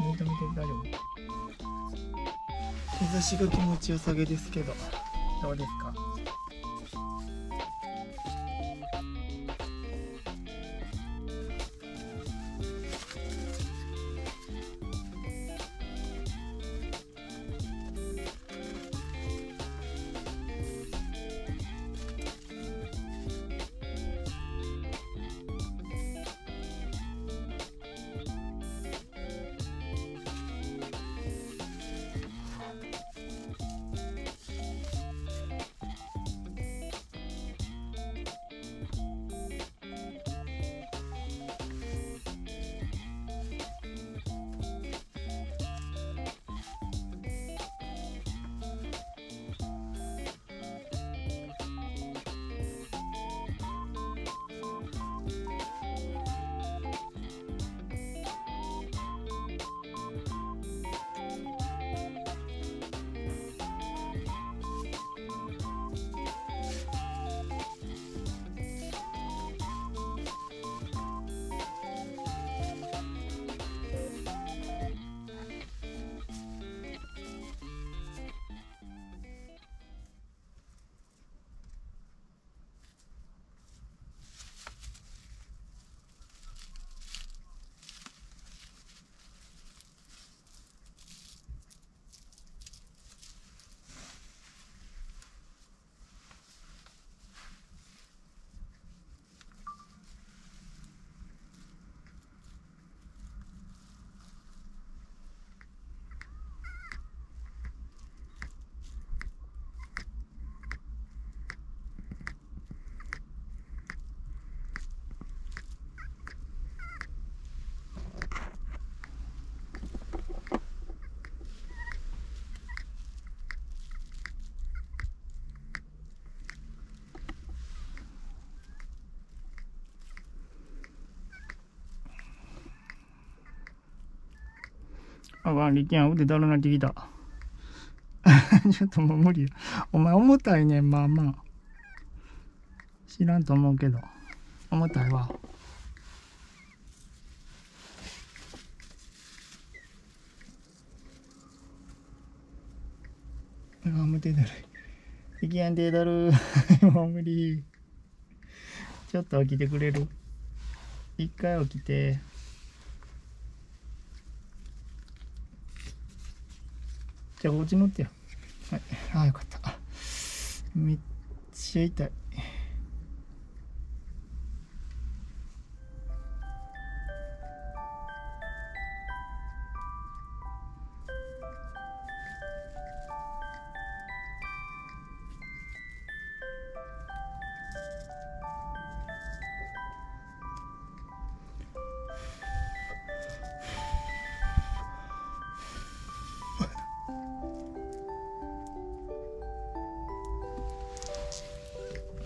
見て見て大丈夫。日差しが気持ちよさげですけどどうですか？あかん、力也腕だるなってきた。ちょっともう無理や。お前重たいねん、まあまあ。知らんと思うけど。重たいわ。あ、もう手だるい。力也手だる。もう無理。ちょっと起きてくれる？一回起きて。じゃあ、こっち乗ってよ。はい。ああ、よかった。めっちゃ痛い。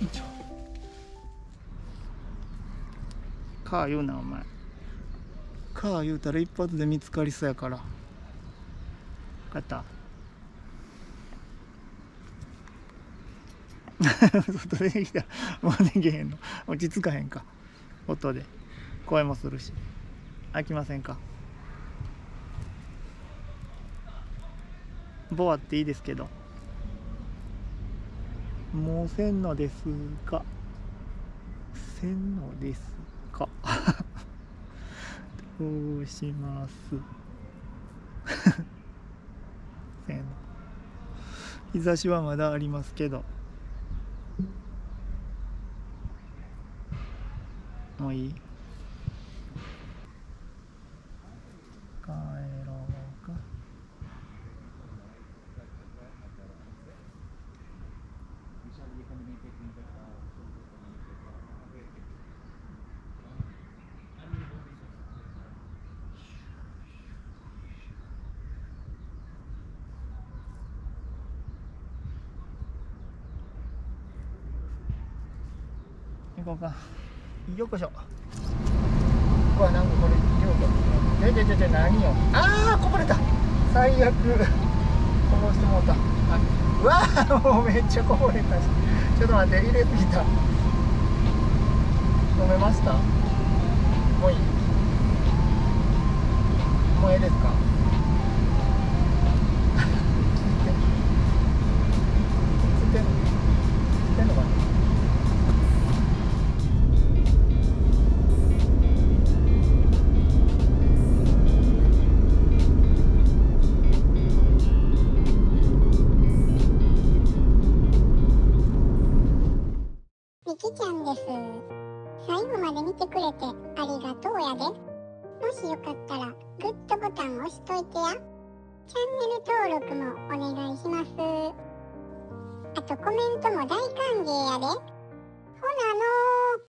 よいしょかあ言うなお前。かあ言うたら一発で見つかりそうやから。分かった。外出てきた。らもうできへんの。落ち着かへんか。音で。声もするし。飽きませんか。ボアっていいですけどもうせんのですが。せんのですか。どうします。せん。日差しはまだありますけどもういい帰ろうか行こうか。よっこしょ。うわなんかこれ量がちょちょちょちょ何よ。ああこぼれた。最悪。こぼしてもうた。あうわもうめっちゃこぼれたし。ちょっと待って入れすぎた。飲めました？もういい。もうええですか？ったらグッドボタン押しといてや。チャンネル登録もお願いします。あとコメントも大歓迎やで。ほなのー。